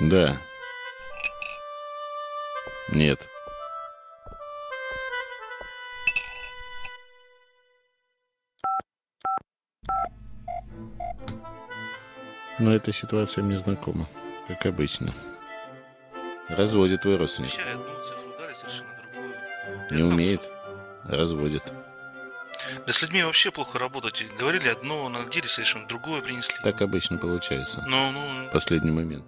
Да. Нет. Но эта ситуация мне знакома, как обычно. Разводит твой родственник. Не умеет разводят. Да с людьми вообще плохо работать. Говорили одно, на деле совершенно другое принесли. Так обычно получается. Ну, ну... ну. Последний момент.